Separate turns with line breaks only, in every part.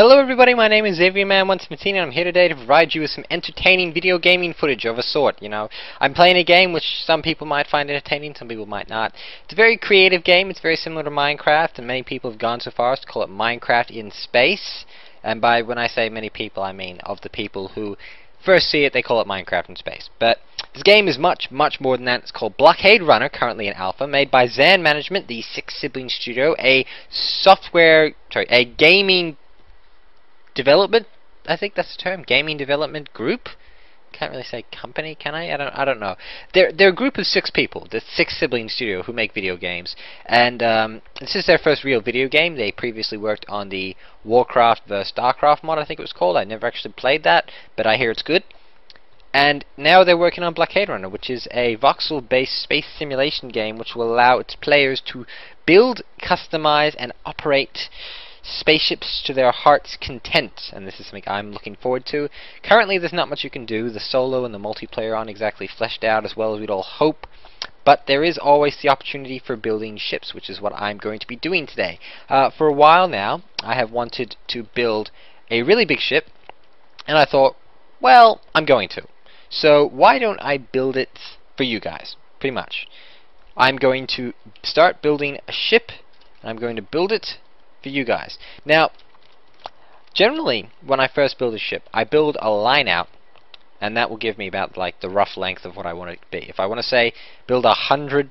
Hello everybody, my name is XavierMan117 and I'm here today to provide you with some entertaining video gaming footage of a sort, you know. I'm playing a game which some people might find entertaining, some people might not. It's a very creative game, it's very similar to Minecraft, and many people have gone so far as to call it Minecraft in space. And by when I say many people, I mean of the people who first see it, they call it Minecraft in space. But this game is much, much more than that. It's called Blockade Runner, currently in alpha, made by Zan Management, the Six Sibling Studio, a software, sorry, a gaming development. I think that's the term. Gaming development group. Can't really say company, can I? I don't. I don't know. They're they're a group of six people, the six sibling studio who make video games, and um, this is their first real video game. They previously worked on the Warcraft vs Starcraft mod, I think it was called. I never actually played that, but I hear it's good. And now they're working on Blockade Runner, which is a voxel-based space simulation game which will allow its players to build, customize, and operate spaceships to their heart's content, and this is something I'm looking forward to. Currently, there's not much you can do. The solo and the multiplayer aren't exactly fleshed out as well as we'd all hope, but there is always the opportunity for building ships, which is what I'm going to be doing today. Uh, for a while now, I have wanted to build a really big ship, and I thought, well, I'm going to. So why don't I build it for you guys, pretty much. I'm going to start building a ship, and I'm going to build it for you guys. Now, generally, when I first build a ship, I build a line out, and that will give me about like the rough length of what I want it to be. If I want to say build a hundred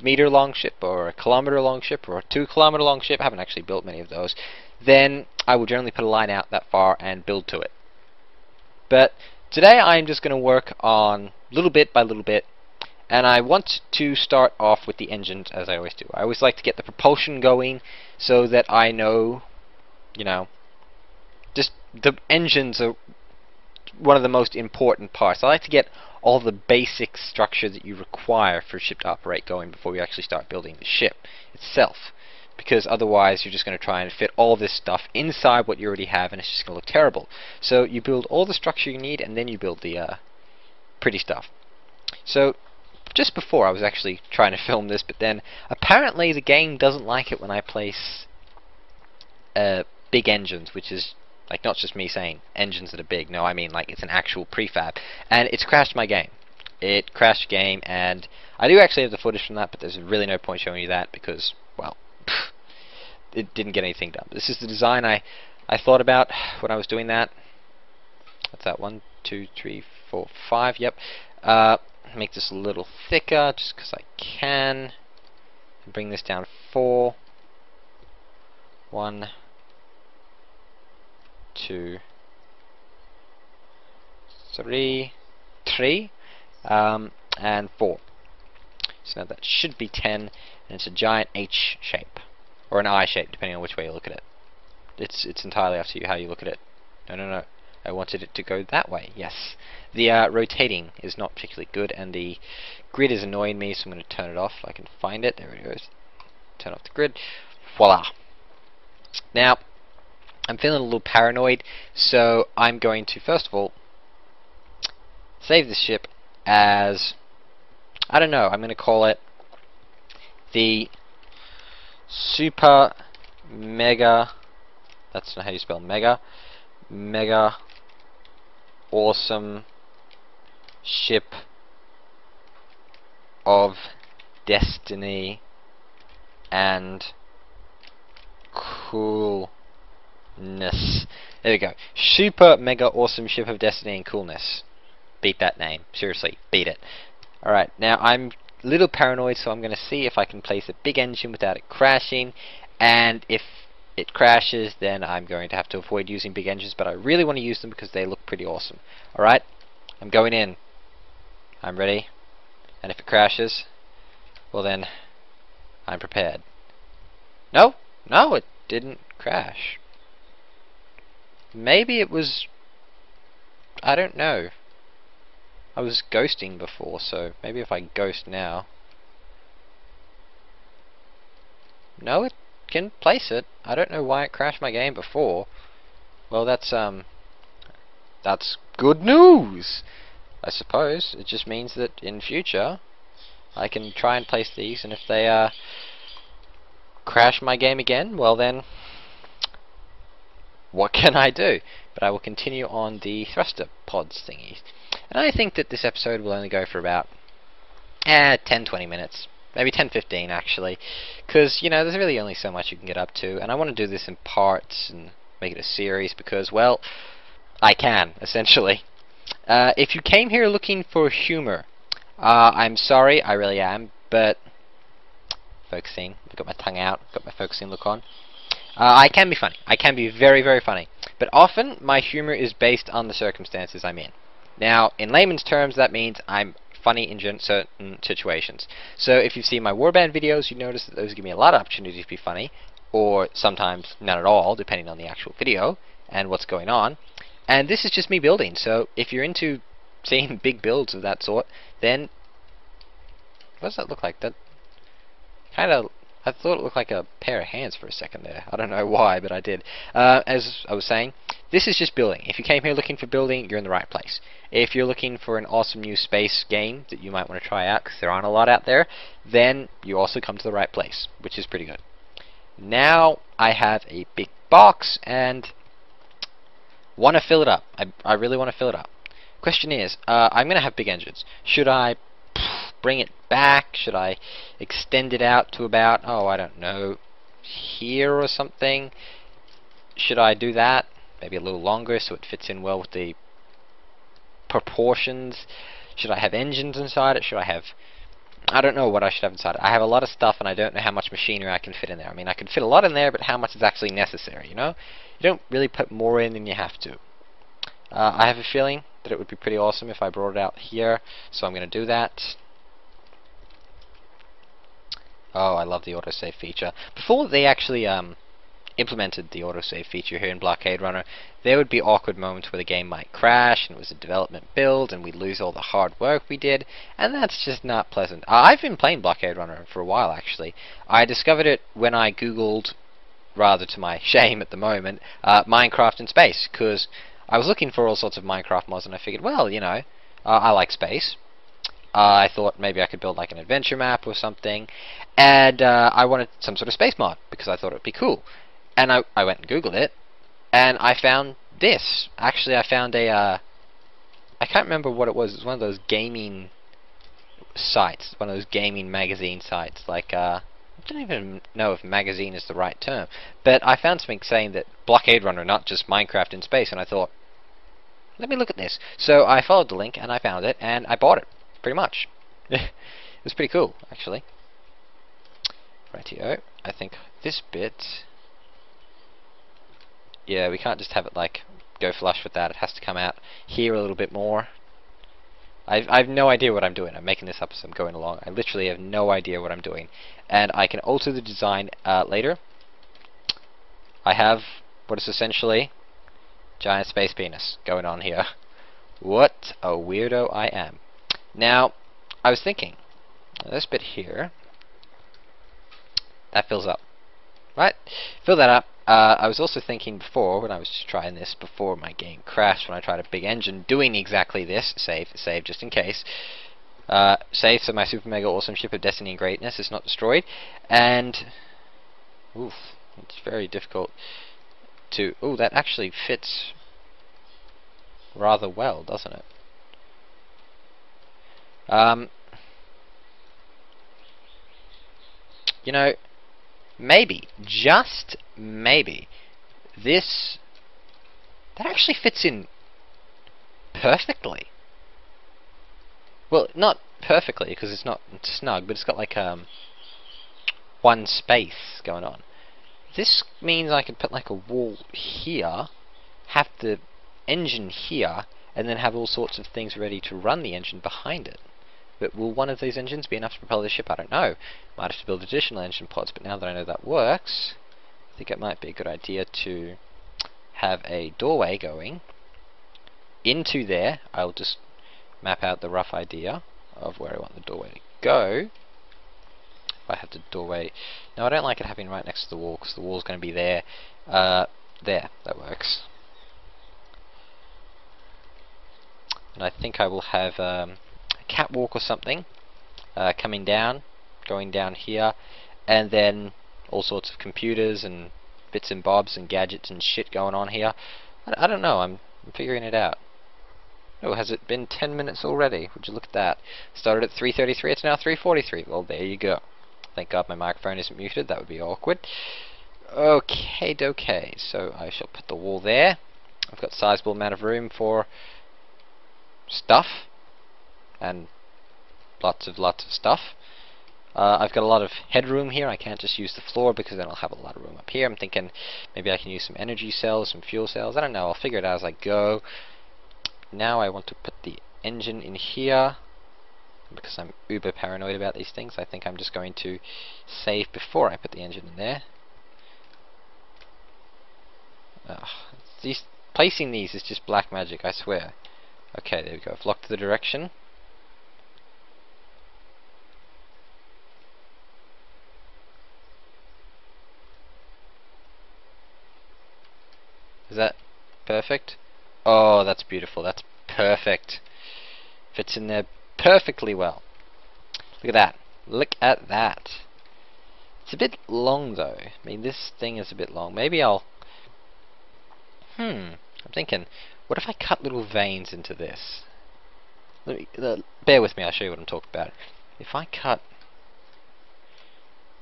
meter long ship, or a kilometer long ship, or a two kilometer long ship, I haven't actually built many of those, then I will generally put a line out that far and build to it. But today I'm just going to work on little bit by little bit and I want to start off with the engines as I always do. I always like to get the propulsion going so that I know, you know, just the engines are one of the most important parts. I like to get all the basic structure that you require for a ship to operate going before you actually start building the ship itself. Because otherwise you're just going to try and fit all this stuff inside what you already have and it's just going to look terrible. So you build all the structure you need and then you build the uh, pretty stuff. So just before I was actually trying to film this, but then apparently the game doesn't like it when I place uh, big engines, which is like not just me saying engines that are big. No, I mean like it's an actual prefab, and it's crashed my game. It crashed the game, and I do actually have the footage from that, but there's really no point showing you that because, well, it didn't get anything done. This is the design I I thought about when I was doing that. What's that? One, two, three, four, five. Yep. Uh, make this a little thicker just because I can. Bring this down four. One, two, three, three, um, and four. So now that should be 10, and it's a giant H shape, or an I shape, depending on which way you look at it. It's it's entirely up to you how you look at it. No, no, no. I wanted it to go that way, yes. The uh, rotating is not particularly good, and the grid is annoying me, so I'm going to turn it off. I can find it. There it goes. Turn off the grid. Voila. Now, I'm feeling a little paranoid, so I'm going to, first of all, save the ship as, I don't know, I'm going to call it the Super Mega, that's not how you spell Mega, Mega awesome ship of destiny and coolness. There we go. Super mega awesome ship of destiny and coolness. Beat that name. Seriously, beat it. Alright, now I'm a little paranoid, so I'm going to see if I can place a big engine without it crashing, and if it crashes, then I'm going to have to avoid using big engines, but I really want to use them because they look pretty awesome. Alright, I'm going in. I'm ready. And if it crashes, well then, I'm prepared. No, no, it didn't crash. Maybe it was... I don't know. I was ghosting before, so maybe if I ghost now... No, it can place it. I don't know why it crashed my game before. Well, that's, um, that's good news, I suppose. It just means that in future, I can try and place these, and if they, uh, crash my game again, well then, what can I do? But I will continue on the thruster pods thingies. And I think that this episode will only go for about eh, 10-20 minutes. Maybe 10-15 actually. Because, you know, there's really only so much you can get up to. And I want to do this in parts and make it a series because, well, I can, essentially. Uh, if you came here looking for humor, uh, I'm sorry, I really am, but focusing, I've got my tongue out, got my focusing look on. Uh, I can be funny. I can be very, very funny. But often, my humor is based on the circumstances I'm in. Now, in layman's terms, that means I'm funny in certain situations. So if you've seen my warband videos, you notice that those give me a lot of opportunities to be funny, or sometimes none at all, depending on the actual video and what's going on. And this is just me building, so if you're into seeing big builds of that sort, then what does that look like? That kind of I thought it looked like a pair of hands for a second there. I don't know why, but I did. Uh, as I was saying, this is just building. If you came here looking for building, you're in the right place. If you're looking for an awesome new space game that you might want to try out, because there aren't a lot out there, then you also come to the right place, which is pretty good. Now I have a big box and want to fill it up. I, I really want to fill it up. Question is, uh, I'm going to have big engines. Should I bring it back? Should I extend it out to about, oh, I don't know, here or something? Should I do that? Maybe a little longer so it fits in well with the proportions. Should I have engines inside it? Should I have... I don't know what I should have inside it. I have a lot of stuff and I don't know how much machinery I can fit in there. I mean, I can fit a lot in there, but how much is actually necessary, you know? You don't really put more in than you have to. Uh, I have a feeling that it would be pretty awesome if I brought it out here, so I'm going to do that. Oh, I love the autosave feature. Before they actually um, implemented the autosave feature here in Blockade Runner, there would be awkward moments where the game might crash, and it was a development build, and we'd lose all the hard work we did, and that's just not pleasant. I've been playing Blockade Runner for a while, actually. I discovered it when I googled, rather to my shame at the moment, uh, Minecraft in space, because I was looking for all sorts of Minecraft mods, and I figured, well, you know, uh, I like space, uh, I thought maybe I could build like an adventure map or something, and uh, I wanted some sort of space mod because I thought it would be cool. And I, I went and googled it, and I found this. Actually, I found a, uh, I can't remember what it was. It was one of those gaming sites, one of those gaming magazine sites, like, uh, I don't even know if magazine is the right term, but I found something saying that Blockade Runner, not just Minecraft in space, and I thought, let me look at this. So I followed the link, and I found it, and I bought it pretty much. it was pretty cool, actually. Rightio. I think this bit... Yeah, we can't just have it, like, go flush with that. It has to come out here a little bit more. I've, I've no idea what I'm doing. I'm making this up as I'm going along. I literally have no idea what I'm doing. And I can alter the design uh, later. I have what is essentially giant space penis going on here. What a weirdo I am. Now, I was thinking, this bit here, that fills up. Right? Fill that up. Uh, I was also thinking before, when I was just trying this, before my game crashed, when I tried a big engine, doing exactly this, save, save just in case, uh, save so my super mega awesome ship of destiny and greatness is not destroyed, and, oof, it's very difficult to, oh, that actually fits rather well, doesn't it? Um, you know, maybe, just maybe, this, that actually fits in perfectly. Well, not perfectly, because it's not snug, but it's got like um, one space going on. This means I can put like a wall here, have the engine here, and then have all sorts of things ready to run the engine behind it. But will one of these engines be enough to propel the ship? I don't know. Might have to build additional engine pods, but now that I know that works, I think it might be a good idea to have a doorway going into there. I'll just map out the rough idea of where I want the doorway to go. If I have the doorway... No, I don't like it having right next to the wall, because the wall's going to be there. Uh, there, that works. And I think I will have... Um, catwalk or something uh, coming down, going down here, and then all sorts of computers and bits and bobs and gadgets and shit going on here. I, I don't know, I'm, I'm figuring it out. Oh, has it been 10 minutes already? Would you look at that? Started at 3.33, it's now 3.43. Well, there you go. Thank God my microphone isn't muted, that would be awkward. Okay, okay, so I shall put the wall there. I've got a sizable amount of room for stuff and lots of lots of stuff. Uh, I've got a lot of headroom here. I can't just use the floor because then I'll have a lot of room up here. I'm thinking maybe I can use some energy cells, some fuel cells. I don't know. I'll figure it out as I go. Now I want to put the engine in here because I'm uber paranoid about these things. I think I'm just going to save before I put the engine in there. Ugh, these placing these is just black magic, I swear. Okay, there we go. I've locked the direction. Is that perfect? Oh, that's beautiful. That's perfect. Fits in there perfectly well. Look at that. Look at that. It's a bit long though. I mean, this thing is a bit long. Maybe I'll... Hmm. I'm thinking, what if I cut little veins into this? Let me, uh, bear with me, I'll show you what I'm talking about. If I cut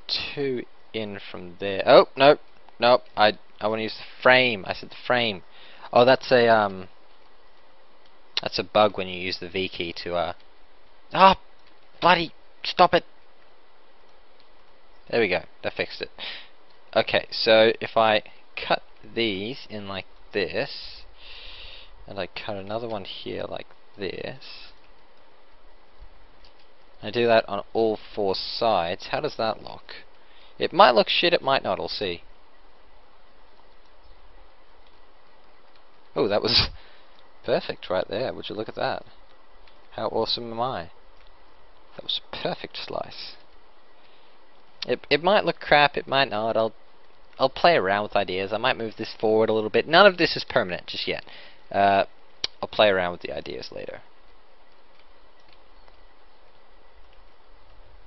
two in from there... Oh, no, no, I I want to use the frame. I said the frame. Oh, that's a um. That's a bug when you use the V key to uh. Ah, oh, bloody! Stop it! There we go. That fixed it. Okay, so if I cut these in like this, and I cut another one here like this, I do that on all four sides, how does that look? It might look shit, it might not, I'll see. Oh, that was perfect right there. Would you look at that? How awesome am I? That was a perfect slice. It it might look crap, it might not. I'll I'll play around with ideas. I might move this forward a little bit. None of this is permanent just yet. Uh, I'll play around with the ideas later.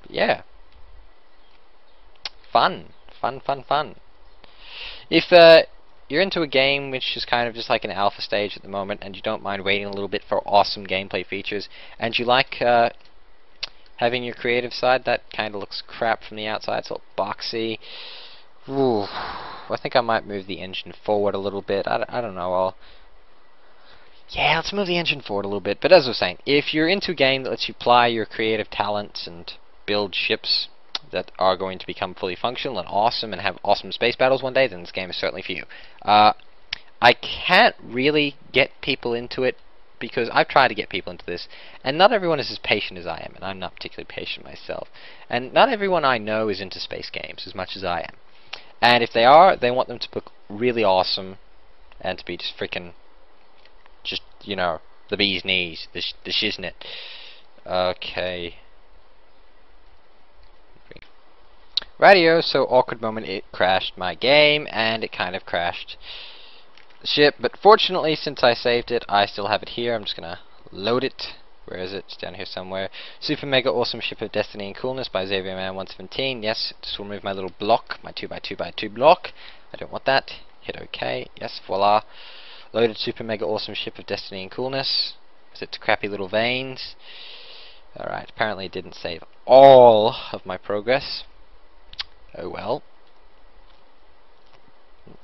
But yeah. Fun. Fun, fun, fun. If uh, you're into a game which is kind of just like an alpha stage at the moment and you don't mind waiting a little bit for awesome gameplay features. And you like uh, having your creative side that kind of looks crap from the outside, it's all boxy. Ooh, I think I might move the engine forward a little bit. I, I don't know I'll yeah, let's move the engine forward a little bit. But as I was saying, if you're into a game that lets you apply your creative talents and build ships that are going to become fully functional and awesome and have awesome space battles one day, then this game is certainly for you. Uh, I can't really get people into it because I've tried to get people into this, and not everyone is as patient as I am, and I'm not particularly patient myself. And not everyone I know is into space games as much as I am. And if they are, they want them to look really awesome and to be just freaking, just, you know, the bee's knees, the, sh the shiznit. Okay. Radio, so awkward moment, it crashed my game, and it kind of crashed the ship, but fortunately, since I saved it, I still have it here. I'm just gonna load it. Where is it? It's down here somewhere. Super Mega Awesome Ship of Destiny and Coolness by Xavier Man 117. Yes, just remove my little block, my 2x2x2 block. I don't want that. Hit OK. Yes, voila. Loaded Super Mega Awesome Ship of Destiny and Coolness. Is it crappy little veins? Alright, apparently it didn't save all of my progress. Oh well.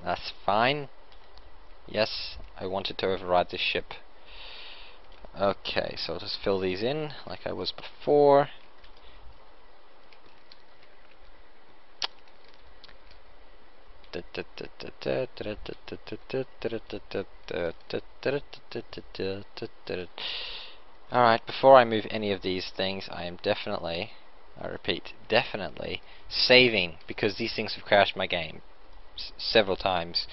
That's fine. Yes, I wanted to override this ship. Okay, so I'll just fill these in like I was before. Alright, before I move any of these things, I am definitely I repeat, definitely saving because these things have crashed my game several times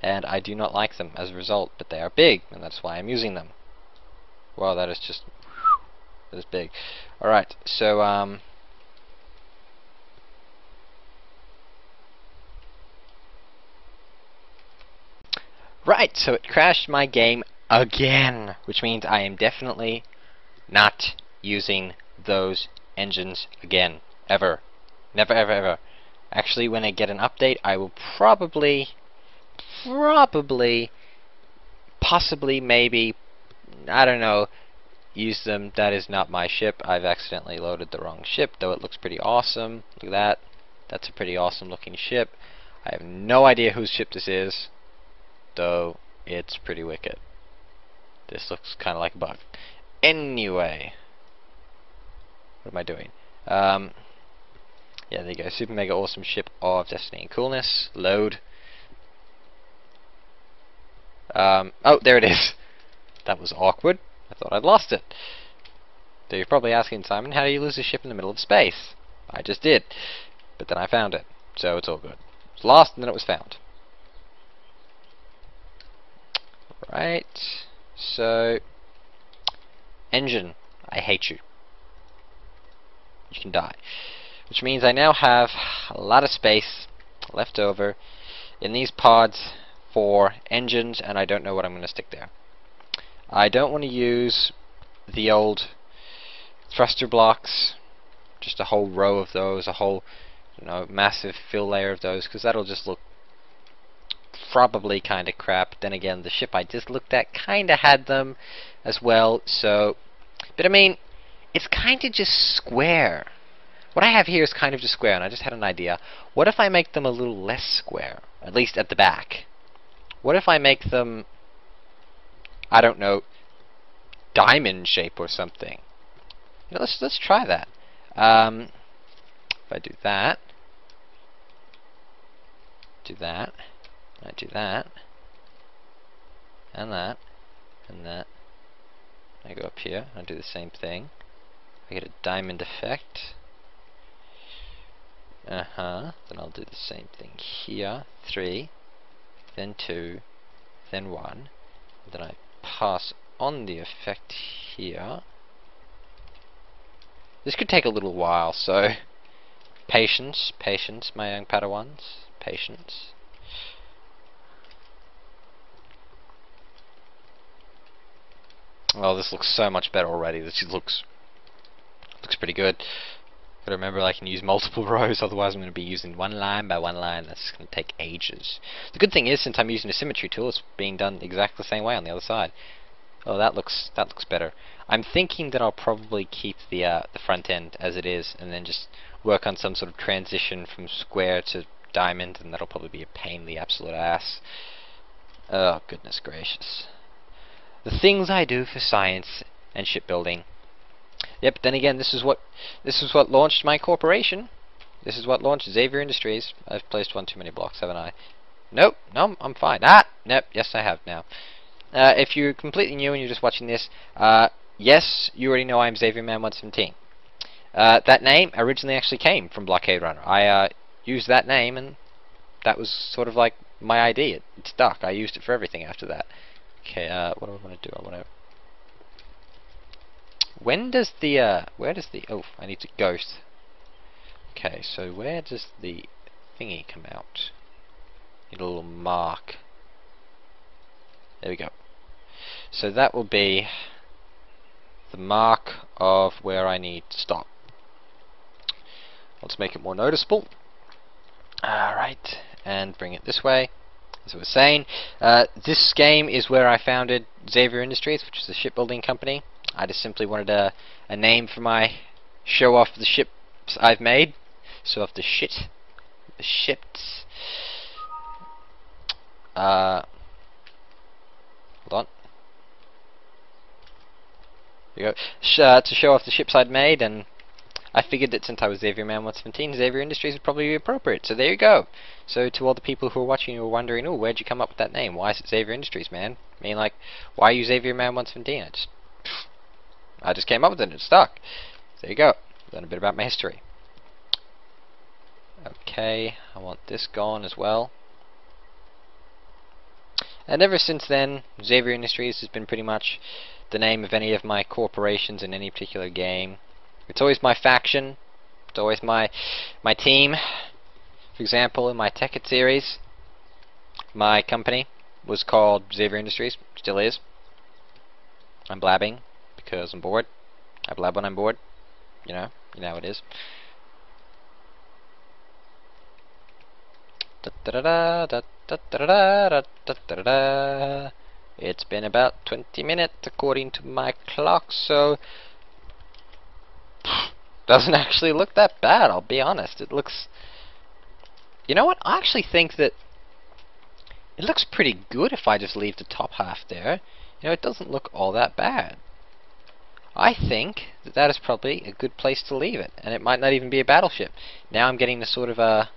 and I do not like them as a result, but they are big and that's why I'm using them. Wow, that is just that is big. Alright, so um Right, so it crashed my game again, which means I am definitely not using those engines again. Ever. Never, ever, ever. Actually, when I get an update, I will probably, probably, possibly, maybe, I don't know, use them. That is not my ship. I've accidentally loaded the wrong ship, though it looks pretty awesome. Look at that. That's a pretty awesome looking ship. I have no idea whose ship this is, though it's pretty wicked. This looks kind of like a bug. Anyway, what am I doing? Um, yeah, there you go. Super Mega Awesome Ship of Destiny and Coolness. Load. Um, oh, there it is. That was awkward. I thought I'd lost it. So you're probably asking, Simon, how do you lose a ship in the middle of space? I just did. But then I found it. So it's all good. It was lost and then it was found. Right. So, engine, I hate you. You can die. Which means I now have a lot of space left over in these pods for engines, and I don't know what I'm going to stick there. I don't want to use the old thruster blocks, just a whole row of those, a whole you know, massive fill layer of those, because that'll just look probably kind of crap. Then again, the ship I just looked at kind of had them as well, so... But I mean, it's kind of just square. What I have here is kind of just square, and I just had an idea. What if I make them a little less square? At least at the back. What if I make them, I don't know, diamond shape or something? You know, let's let's try that. Um, if I do that, do that, I do that, and that, and that. I go up here, I do the same thing. I get a diamond effect. Uh-huh. Then I'll do the same thing here. Three, then two, then one. Then I pass on the effect here. This could take a little while, so patience, patience, my young Padawans, patience. Oh, this looks so much better already. This looks looks pretty good. But remember I can use multiple rows, otherwise I'm going to be using one line by one line, that's going to take ages. The good thing is, since I'm using a symmetry tool, it's being done exactly the same way on the other side. Oh, that looks that looks better. I'm thinking that I'll probably keep the uh, the front end as it is, and then just work on some sort of transition from square to diamond, and that'll probably be a pain in the absolute ass. Oh, goodness gracious. The things I do for science and shipbuilding Yep, then again, this is what this is what launched my corporation. This is what launched Xavier Industries. I've placed one too many blocks, haven't I? Nope, no, I'm fine. Ah, nope, yes I have now. Uh, if you're completely new and you're just watching this, uh, yes, you already know I'm Xavier Man 117. Uh, that name originally actually came from Blockade Runner. I uh, used that name and that was sort of like my ID. It, it stuck. I used it for everything after that. Okay, uh, what do I want to do? I want to when does the, uh, where does the, oh, I need to ghost. Okay, so where does the thingy come out? A little mark. There we go. So that will be the mark of where I need to stop. Let's make it more noticeable. Alright, and bring it this way. As I was saying, uh, this game is where I founded Xavier Industries, which is a shipbuilding company. I just simply wanted a, a name for my show off the ships I've made. Show off the shit. The ships. Uh, hold on. There you go. Sh uh, to show off the ships I'd made, and I figured that since I was Xavier Man 117, Xavier Industries would probably be appropriate. So there you go. So to all the people who are watching who are wondering, oh, where'd you come up with that name? Why is it Xavier Industries, man? I mean, like, why are you Xavier Man 117? I just I just came up with it and it stuck. There you go. Learn a bit about my history. Okay, I want this gone as well. And ever since then, Xavier Industries has been pretty much the name of any of my corporations in any particular game. It's always my faction. It's always my my team. For example, in my Tekkit series, my company was called Xavier Industries. Still is. I'm blabbing because I'm bored. I blab when I'm bored. You know, you know how it is. It's been about 20 minutes according to my clock, so doesn't actually look that bad, I'll be honest. It looks You know what? I actually think that it looks pretty good if I just leave the top half there. You know, it doesn't look all that bad. I think that that is probably a good place to leave it, and it might not even be a battleship. Now I'm getting the sort of a...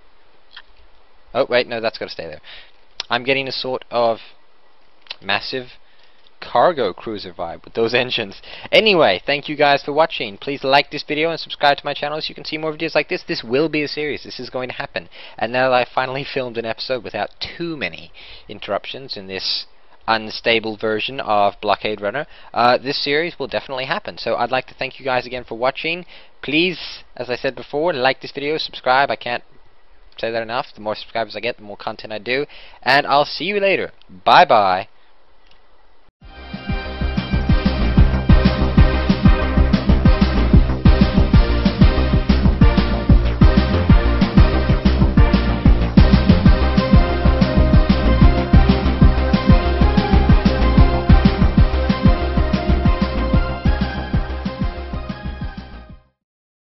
Oh, wait, no, that's got to stay there. I'm getting a sort of massive cargo cruiser vibe with those engines. Anyway, thank you guys for watching. Please like this video and subscribe to my channel so you can see more videos like this. This will be a series. This is going to happen. And now that I've finally filmed an episode without too many interruptions in this unstable version of Blockade Runner, uh, this series will definitely happen. So I'd like to thank you guys again for watching. Please, as I said before, like this video, subscribe. I can't say that enough. The more subscribers I get, the more content I do. And I'll see you later. Bye-bye.